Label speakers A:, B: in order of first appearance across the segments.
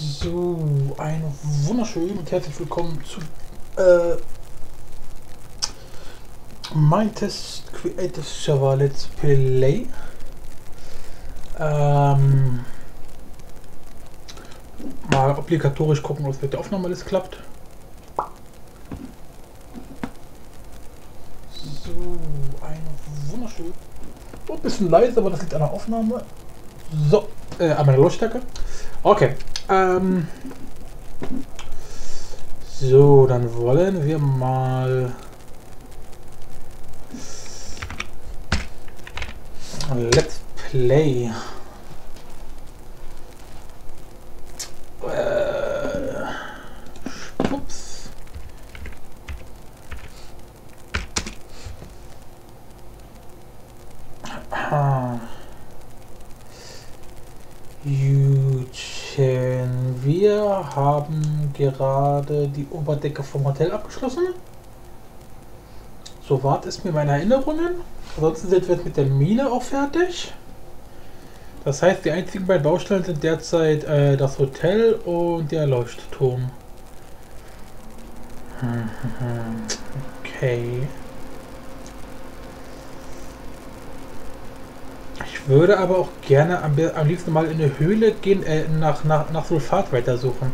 A: So, ein wunderschön und herzlich willkommen zu äh, mein Test Creative Server Let's Play. Ähm, mal obligatorisch gucken, ob mit der Aufnahme alles klappt. So, ein wunderschön. Oh, ein bisschen leise, aber das liegt an der Aufnahme. So, äh, an meiner Lautstärke. Okay. Ähm, so, dann wollen wir mal Let's Play. Äh, ups. Ah. Jutchen, haben gerade die Oberdecke vom Hotel abgeschlossen. So wart es mir meine Erinnerungen. Ansonsten sind wir jetzt mit der Mine auch fertig. Das heißt, die einzigen beiden Baustellen sind derzeit äh, das Hotel und der Leuchtturm. Okay. Ich würde aber auch gerne am, am liebsten mal in eine Höhle gehen, äh, nach, nach, nach Sulfat weitersuchen.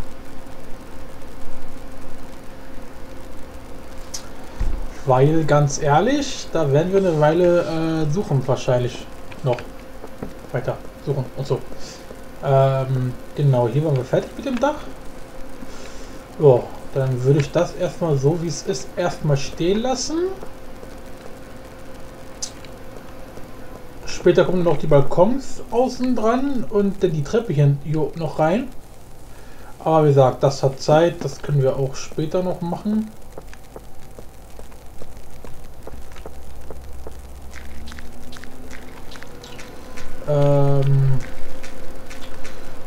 A: Weil, ganz ehrlich, da werden wir eine Weile äh, suchen wahrscheinlich noch. Weiter suchen und so. Ähm, genau, hier waren wir fertig mit dem Dach. Ja, dann würde ich das erstmal so, wie es ist, erstmal stehen lassen. Später kommen noch die Balkons außen dran und dann die Treppe hier noch rein. Aber wie gesagt, das hat Zeit, das können wir auch später noch machen.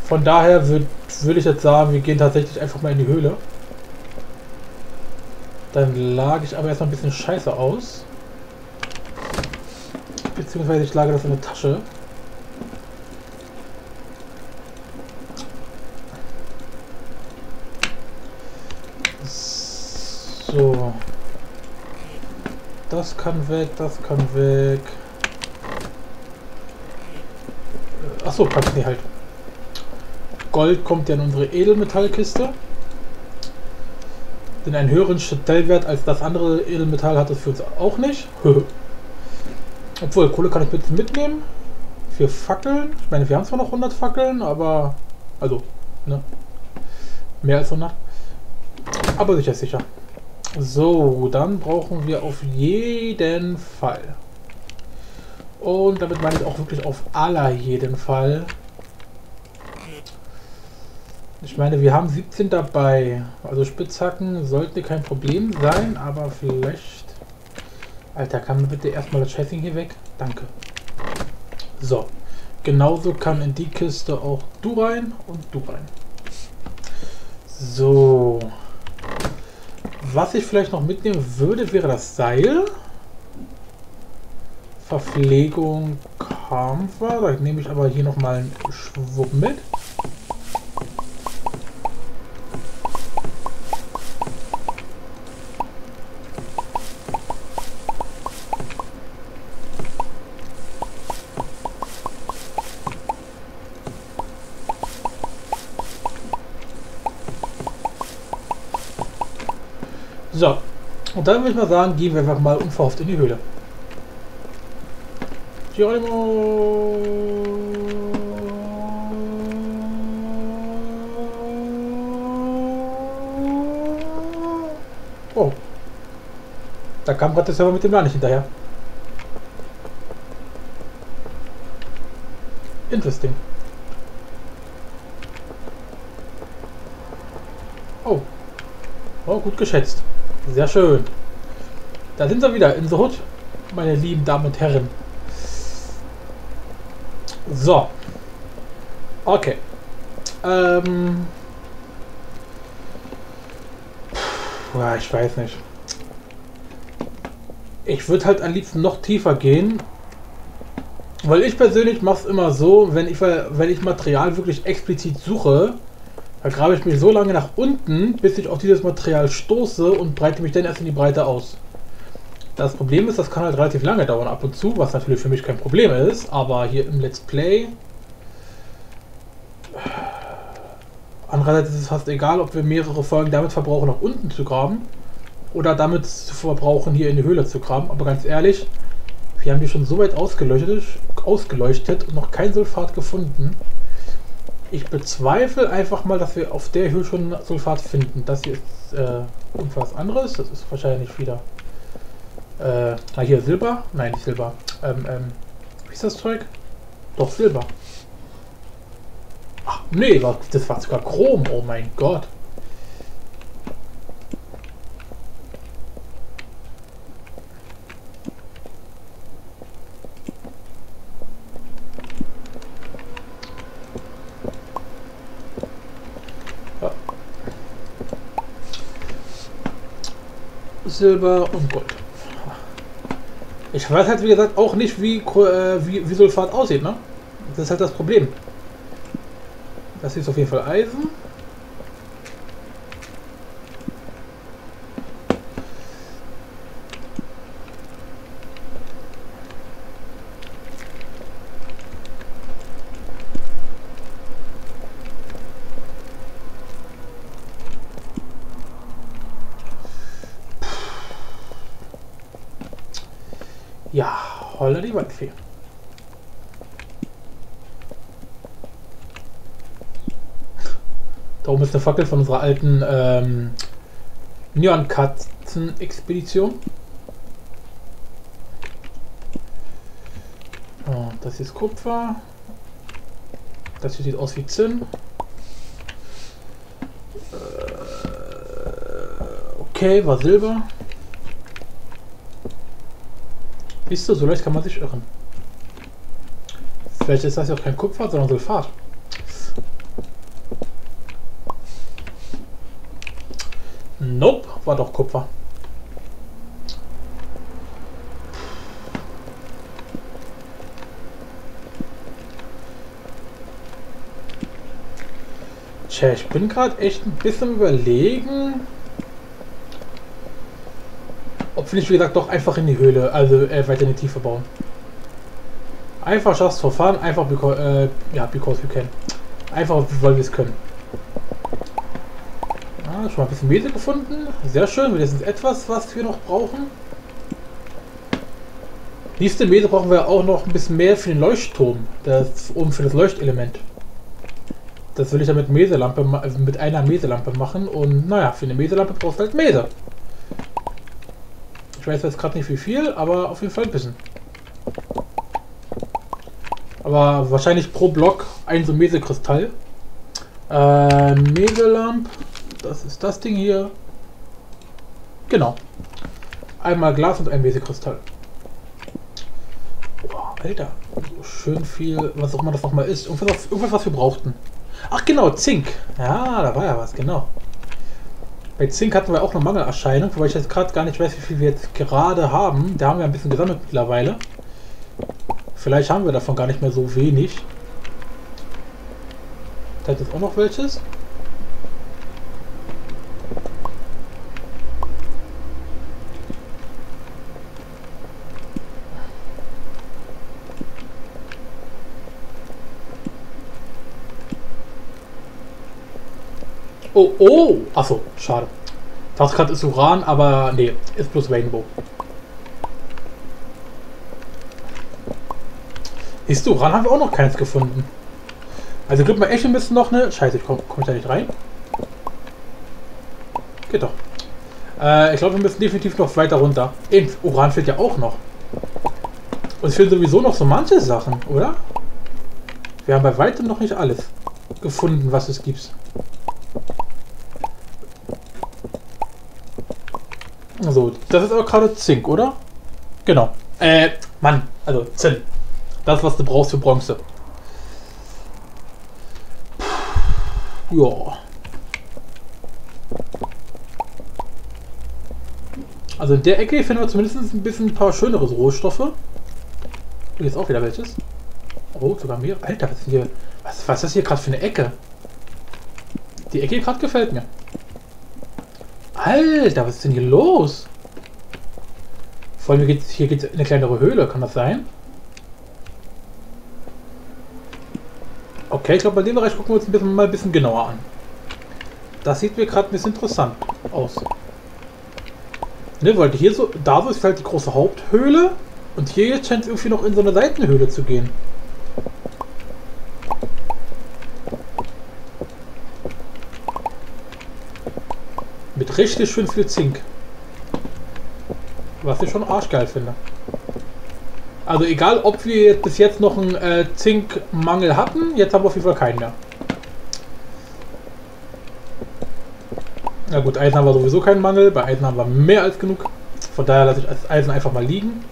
A: Von daher würde würd ich jetzt sagen, wir gehen tatsächlich einfach mal in die Höhle. Dann lag ich aber erstmal ein bisschen scheiße aus. Beziehungsweise ich lage das in eine Tasche. So. Das kann weg, das kann weg. Achso, kannst du halt. Gold kommt ja in unsere Edelmetallkiste. Denn einen höheren Stellwert als das andere Edelmetall hat es für uns auch nicht. Obwohl, Kohle kann ich bitte mitnehmen. Für Fackeln. Ich meine, wir haben zwar noch 100 Fackeln, aber... Also, ne? Mehr als 100. Aber sicher sicher. So, dann brauchen wir auf jeden Fall und damit meine ich auch wirklich auf aller jeden Fall. Ich meine, wir haben 17 dabei. Also Spitzhacken sollte kein Problem sein, aber vielleicht... Alter, kann mir bitte erstmal das Chasing hier weg? Danke. So. Genauso kann in die Kiste auch du rein und du rein. So. Was ich vielleicht noch mitnehmen würde, wäre das Seil. Verpflegung Kampfer. Da nehme ich aber hier nochmal einen Schwupp mit. So, und dann würde ich mal sagen, gehen wir einfach mal unverhofft in die Höhle. Geronimo! Oh. Da kam gerade der Server mit dem Land nicht hinterher. Interesting. Oh. Oh, gut geschätzt. Sehr schön. Da sind wir wieder in the Hood, meine lieben Damen und Herren. So. Okay. Ähm. Puh, ja, ich weiß nicht. Ich würde halt am liebsten noch tiefer gehen. Weil ich persönlich mache es immer so, wenn ich, wenn ich Material wirklich explizit suche, vergrabe ich mich so lange nach unten, bis ich auf dieses Material stoße und breite mich dann erst in die Breite aus. Das Problem ist, das kann halt relativ lange dauern ab und zu, was natürlich für mich kein Problem ist, aber hier im Let's Play... Andererseits ist es fast egal, ob wir mehrere Folgen damit verbrauchen, nach unten zu graben oder damit zu verbrauchen, hier in die Höhle zu graben. Aber ganz ehrlich, wir haben die schon so weit ausgeleuchtet, ausgeleuchtet und noch kein Sulfat gefunden. Ich bezweifle einfach mal, dass wir auf der Höhe schon Sulfat finden. Das hier ist äh, irgendwas anderes. Das ist wahrscheinlich wieder... Äh, na hier, Silber? Nein, nicht Silber. Ähm, ähm, wie ist das Zeug? Doch, Silber. Ach, nee, das war sogar Chrom. Oh mein Gott. Silber und Gold. Ich weiß halt, wie gesagt, auch nicht, wie, äh, wie, wie Sulfat aussieht, ne? Das ist halt das Problem. Das ist auf jeden Fall Eisen. Ja, holla die Waldfee. Da oben ist eine Fackel von unserer alten ähm, Neon-Katzen-Expedition. Oh, das ist Kupfer. Das hier sieht aus wie Zinn. Äh, okay, war Silber. Siehst du, so leicht kann man sich irren. Vielleicht ist das ja auch kein Kupfer, sondern Sulfat. Nope, war doch Kupfer. Tja, ich bin gerade echt ein bisschen überlegen, wir nicht, wie gesagt, doch einfach in die Höhle, also äh, weiter in die Tiefe bauen. Einfach just for fun, einfach because, äh, ja, because we can. Einfach, weil wir es können. Ah, schon mal ein bisschen Mehl gefunden. Sehr schön, das ist etwas, was wir noch brauchen. Nächste Mehl brauchen wir auch noch ein bisschen mehr für den Leuchtturm, das oben für das Leuchtelement. Das will ich ja mit Meselampe, also mit einer Meselampe machen und naja, für eine Meselampe brauchst du halt Mese. Ich weiß jetzt gerade nicht wie viel, aber auf jeden Fall ein bisschen. Aber wahrscheinlich pro Block ein so Mesekristall. Äh, Meselamp. Das ist das Ding hier. Genau. Einmal Glas und ein Mesekristall. Boah, Alter. So schön viel, was auch immer das nochmal ist. Irgendwas, irgendwas, was wir brauchten. Ach genau, Zink. Ja, da war ja was, genau. Bei Zink hatten wir auch eine Mangelerscheinung, wobei ich jetzt gerade gar nicht weiß, wie viel wir jetzt gerade haben. Da haben wir ein bisschen gesammelt mittlerweile. Vielleicht haben wir davon gar nicht mehr so wenig. Da ist auch noch welches. Oh, oh! Achso, schade. Das gerade ist Uran, aber nee, ist bloß Rainbow. Siehst du, Uran haben wir auch noch keins gefunden. Also gibt mal echt ein bisschen noch eine... Scheiße, ich komme komm da nicht rein? Geht doch. Äh, ich glaube, wir müssen definitiv noch weiter runter. Eben, Uran fehlt ja auch noch. Und es fehlen sowieso noch so manche Sachen, oder? Wir haben bei weitem noch nicht alles gefunden, was es gibt. So, das ist aber gerade Zink, oder? Genau. Äh, Mann, also Zinn. Das, was du brauchst für Bronze. Ja. Also in der Ecke finden wir zumindest ein bisschen ein paar schönere Rohstoffe. Und jetzt auch wieder welches. Oh, sogar mehr. Alter, was ist hier? Was, was ist das hier gerade für eine Ecke? Die Ecke gerade gefällt mir. Alter, was ist denn hier los? Vor allem hier geht hier geht's in eine kleinere Höhle, kann das sein? Okay, ich glaube, bei dem Bereich gucken wir uns ein bisschen, mal ein bisschen genauer an. Das sieht mir gerade ein bisschen interessant aus. Ne, weil hier so, da so ist halt die große Haupthöhle und hier jetzt scheint es irgendwie noch in so eine Seitenhöhle zu gehen. Richtig schön viel Zink. Was ich schon arschgeil finde. Also egal, ob wir bis jetzt noch einen äh, Zinkmangel hatten, jetzt haben wir auf jeden Fall keinen mehr. Na gut, Eisen haben wir sowieso keinen Mangel. Bei Eisen haben wir mehr als genug. Von daher lasse ich das Eisen einfach mal liegen.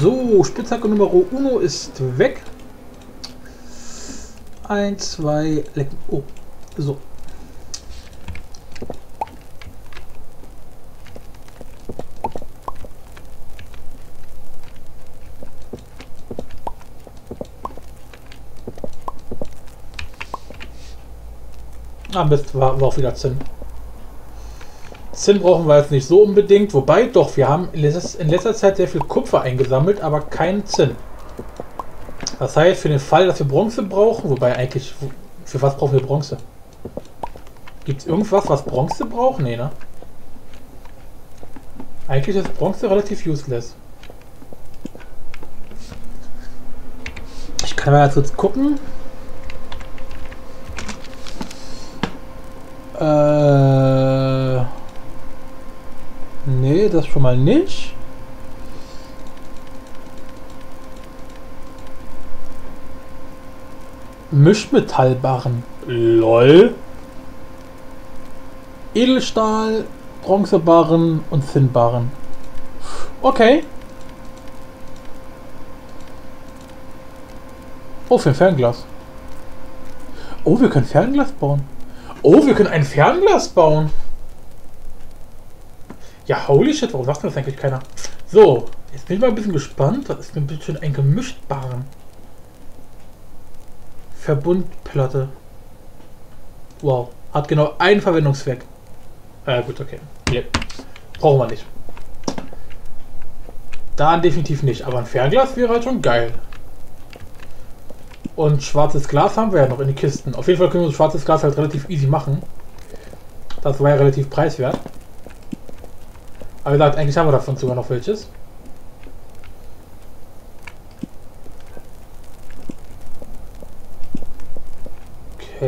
A: So, Spitzhacke Nummer 1 ist weg. 1, 2, leck. Oh, so. Ah Mist, war, war auch wieder Zinn. Zinn brauchen wir jetzt nicht so unbedingt. Wobei, doch, wir haben in letzter, in letzter Zeit sehr viel Kupfer eingesammelt, aber keinen Zinn. Das heißt, für den Fall, dass wir Bronze brauchen, wobei eigentlich, für was brauchen wir Bronze? Gibt es irgendwas, was Bronze braucht? Nee, ne? Eigentlich ist Bronze relativ useless. Ich kann mal kurz gucken. Äh, nee, das schon mal nicht. Mischmetallbarren. LOL. Edelstahl, Bronzebarren und Zinnbarren. Okay. Oh, für ein Fernglas. Oh, wir können Fernglas bauen. Oh, wir können ein Fernglas bauen. Ja, holy shit, warum sagt das eigentlich keiner? So, jetzt bin ich mal ein bisschen gespannt. Das ist ein bisschen ein gemischtbaren. Verbundplatte. Wow, hat genau einen Verwendungszweck. Äh, gut, okay. Yeah. Brauchen wir nicht. Da definitiv nicht, aber ein Fernglas wäre halt schon geil. Und schwarzes Glas haben wir ja noch in den Kisten. Auf jeden Fall können wir schwarzes Glas halt relativ easy machen. Das war ja relativ preiswert. Aber wie gesagt, eigentlich haben wir davon sogar noch welches.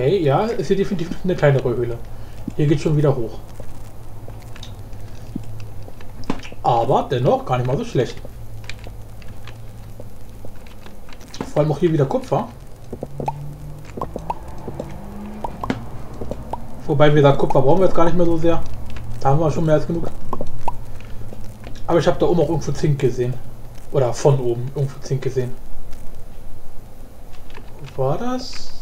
A: Okay, ja, ist hier definitiv eine kleinere Höhle. Hier geht schon wieder hoch. Aber dennoch gar nicht mal so schlecht. Vor allem auch hier wieder Kupfer. Wobei, wir sagen, Kupfer brauchen wir jetzt gar nicht mehr so sehr. Da haben wir schon mehr als genug. Aber ich habe da oben auch irgendwo Zink gesehen. Oder von oben irgendwo Zink gesehen. Wo war das?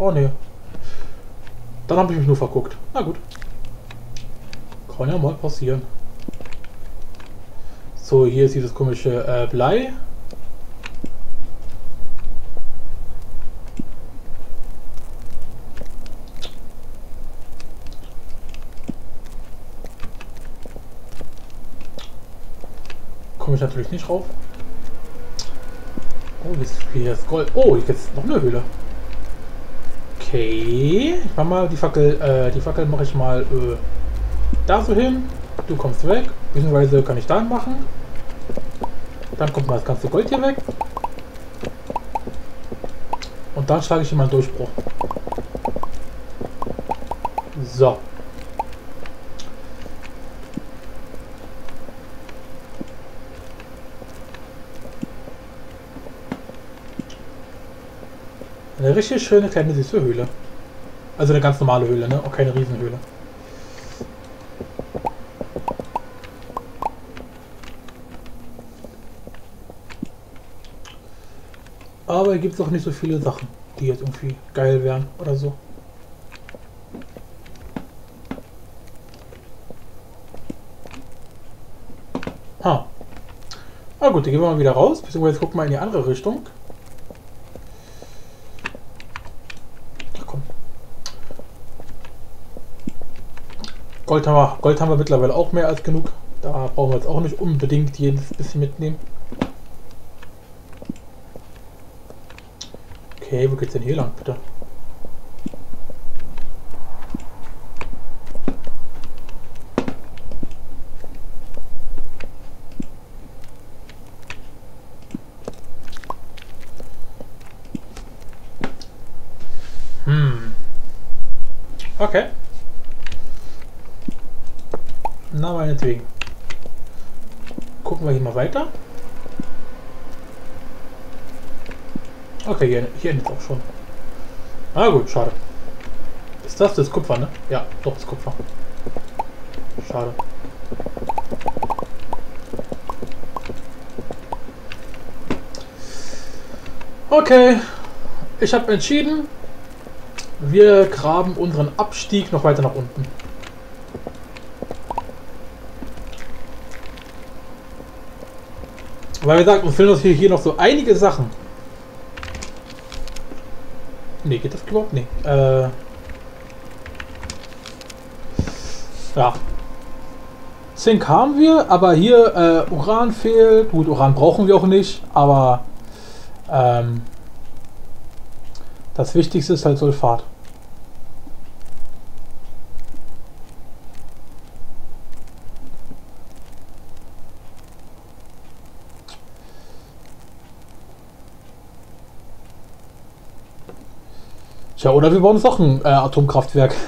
A: Oh ne. Dann habe ich mich nur verguckt. Na gut. Kann ja mal passieren. So, hier ist dieses komische äh, Blei. komme ich natürlich nicht rauf. Oh, hier ist Gold. Oh, ist noch eine Höhle. Okay. Ich mach mal die Fackel, äh, die Fackel mache ich mal äh, da so hin. Du kommst weg. Beziehungsweise kann ich da machen. Dann kommt mal das ganze Gold hier weg. Und dann schlage ich mal einen Durchbruch. So. Eine richtig schöne kleine süße Höhle. Also eine ganz normale Höhle, ne? Auch keine Riesenhöhle. Aber hier gibt es auch nicht so viele Sachen, die jetzt irgendwie geil wären oder so. Ah. Ah gut, dann gehen wir mal wieder raus, beziehungsweise gucken wir in die andere Richtung. Gold haben, wir, Gold haben wir mittlerweile auch mehr als genug. Da brauchen wir jetzt auch nicht unbedingt jedes bisschen mitnehmen. Okay, wo geht's denn hier lang, bitte? Hm. Okay. Na, meinetwegen. Gucken wir hier mal weiter. Okay, hier, hier endet auch schon. Ah gut, schade. Ist das das Kupfer, ne? Ja, doch, das Kupfer. Schade. Okay, ich habe entschieden, wir graben unseren Abstieg noch weiter nach unten. Weil wir sagen, uns fehlen uns hier, hier noch so einige Sachen. Ne, geht das überhaupt? Nee. Äh ja. Zink haben wir, aber hier äh, Uran fehlt. Gut, Uran brauchen wir auch nicht, aber ähm, das Wichtigste ist halt Sulfat. Tja, oder wir bauen uns doch ein äh, Atomkraftwerk.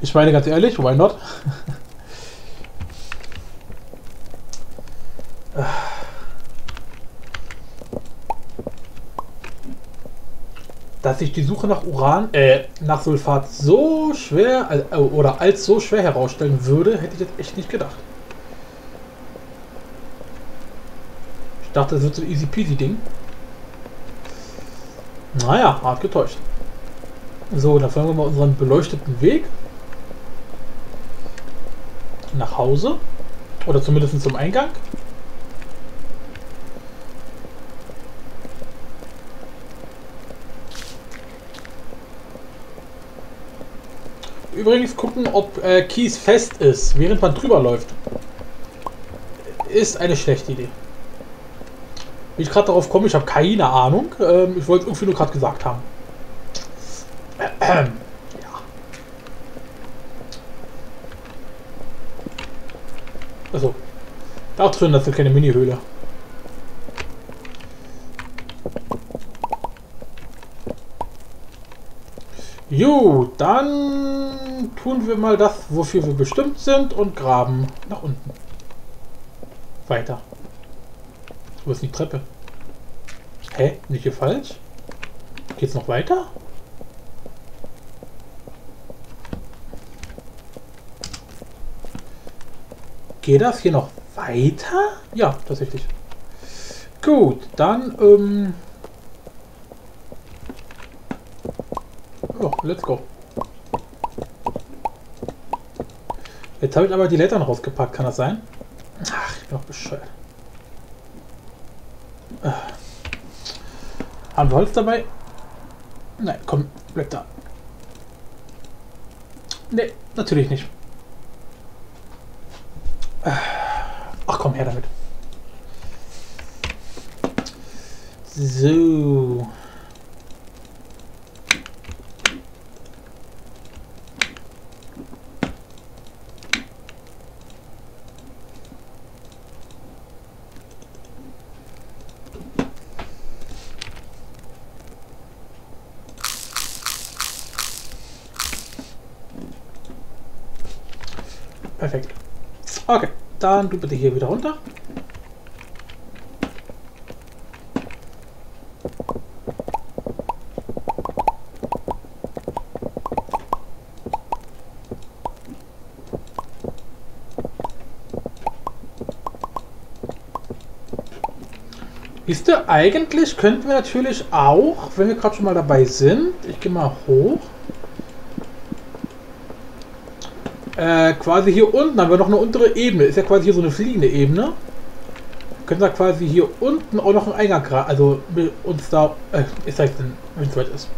A: Ich meine ganz ehrlich, why not? Dass sich die Suche nach Uran, äh, nach Sulfat so schwer äh, oder als so schwer herausstellen würde, hätte ich jetzt echt nicht gedacht. Ich dachte, das wird so easy peasy Ding. Naja, hart getäuscht. So, dann folgen wir mal unseren beleuchteten Weg nach Hause. Oder zumindest zum Eingang. Übrigens gucken, ob äh, Kies fest ist, während man drüber läuft. Ist eine schlechte Idee. Wie ich gerade darauf komme, ich habe keine Ahnung. Ähm, ich wollte es irgendwie nur gerade gesagt haben. Ja. Also, da drin, das ist keine Mini-Höhle. Jo, dann tun wir mal das, wofür wir bestimmt sind und graben nach unten. Weiter. Wo ist die Treppe? Hä? Nicht hier falsch? Geht's noch weiter? Geht das hier noch weiter? Ja, tatsächlich. Gut, dann, ähm... Oh, let's go. Jetzt habe ich aber die Lettern rausgepackt, kann das sein? Ach, ich bin auch bescheuert. Äh. Haben wir Holz dabei? Nein, komm, bleib da. Ne, natürlich nicht. Ach komm, her damit. So. Perfekt. Okay, dann du bitte hier wieder runter. Wisst ihr, eigentlich könnten wir natürlich auch, wenn wir gerade schon mal dabei sind, ich gehe mal hoch, äh, quasi hier unten haben wir noch eine untere Ebene. Ist ja quasi hier so eine fliegende Ebene. können da quasi hier unten auch noch einen Eingang gerade, also uns da, äh, ich zeig's denn, wenn es weit ist.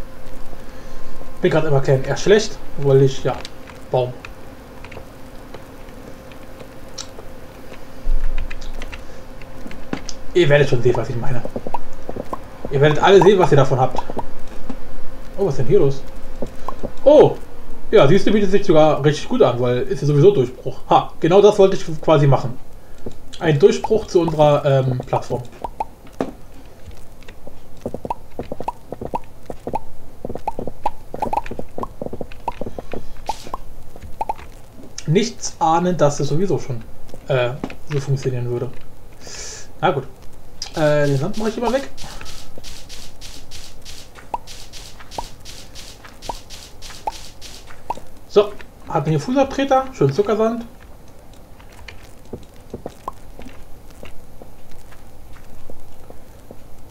A: Bin gerade immer kein eher schlecht, weil ich, ja, Baum. Ihr werdet schon sehen, was ich meine. Ihr werdet alle sehen, was ihr davon habt. Oh, was ist denn hier los? Oh! Ja, siehst du, bietet sich sogar richtig gut an, weil ist ja sowieso Durchbruch. Ha, genau das wollte ich quasi machen. Ein Durchbruch zu unserer ähm, Plattform. Nichts ahnen, dass es sowieso schon äh, so funktionieren würde. Na gut. Äh, den Sand mache ich immer weg. So, hat hier Fußabtreter, schön Zuckersand.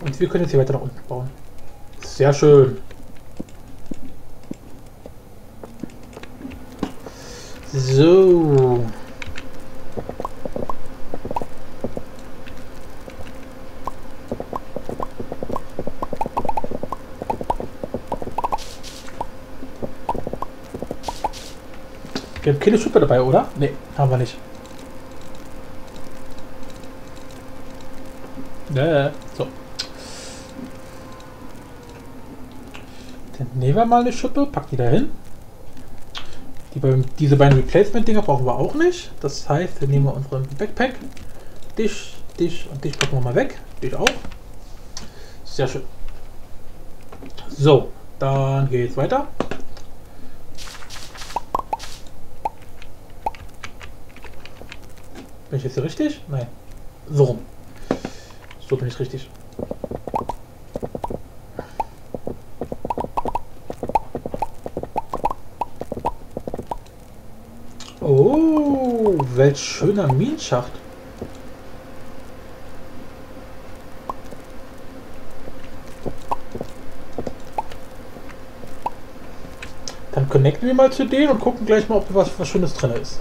A: Und wir können jetzt hier weiter nach unten bauen. Sehr schön. So. Wir haben keine Schippe dabei, oder? Ne, haben wir nicht. Ne, so. Dann nehmen wir mal eine Schippe, pack die da hin. Die diese beiden Replacement-Dinger brauchen wir auch nicht. Das heißt, wir nehmen unseren Backpack. Dich, dich und dich packen wir mal weg. Dich auch. Sehr schön. So, dann geht's weiter. Bin ich jetzt hier richtig? Nein. So rum. So bin ich richtig. Oh, welch schöner Minenschacht. Dann connecten wir mal zu denen und gucken gleich mal, ob was, was Schönes drin ist.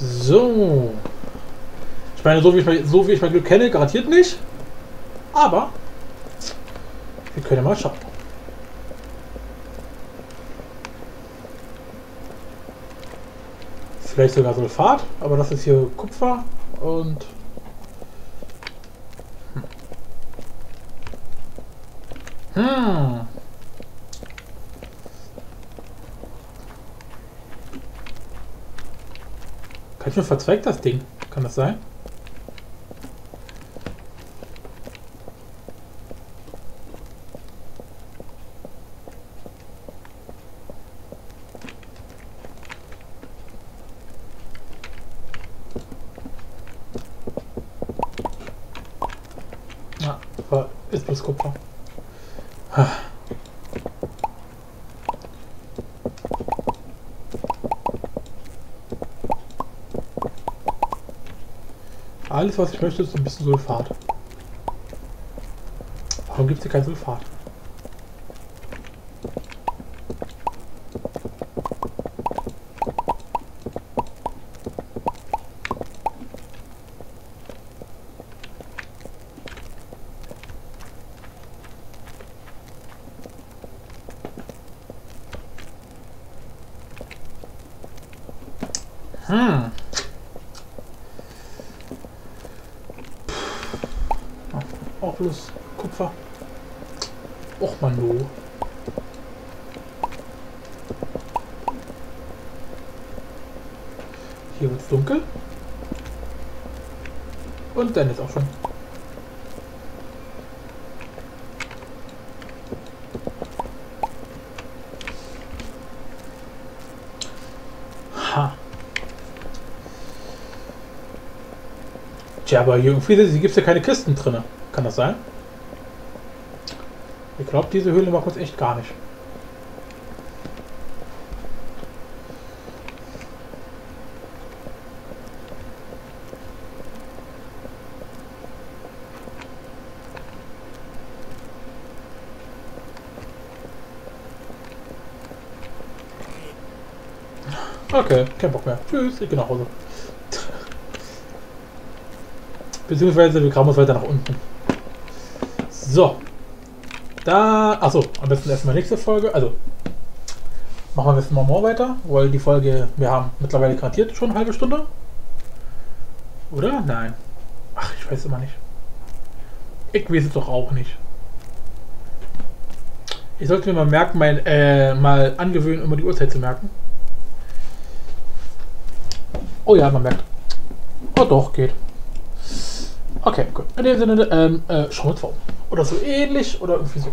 A: So. Ich meine, so wie ich, mein, so wie ich mein Glück kenne, garantiert nicht. Aber wir können mal schauen. Vielleicht sogar Sulfat, aber das ist hier Kupfer und Schön verzweigt das Ding. Kann das sein? Ja, ist bloß Kupfer. Alles, was ich möchte, ist ein bisschen Sulfat. Warum gibt es hier kein Sulfat? Auch bloß Kupfer. Och man du. Hier wird es dunkel. Und dann ist auch schon. Ha. Tja, aber irgendwie gibt es ja keine Kisten drin. Kann das sein? Ich glaube, diese Höhle macht uns echt gar nicht. Okay, kein Bock mehr. Tschüss, ich gehe nach Hause. Beziehungsweise wir graben uns weiter nach unten. So. Da. Achso, am besten erstmal nächste Folge. Also. Machen wir ein bisschen mal weiter, weil die Folge. Wir haben mittlerweile garantiert schon eine halbe Stunde. Oder? Nein. Ach, ich weiß immer nicht. Ich weiß es doch auch nicht. Ich sollte mir mal merken, mein, äh, mal angewöhnen, immer die Uhrzeit zu merken. Oh ja, man merkt. Oh doch, geht. Okay, gut. In dem Sinne, ähm, äh, Schmutzform. Oder so ähnlich oder irgendwie so.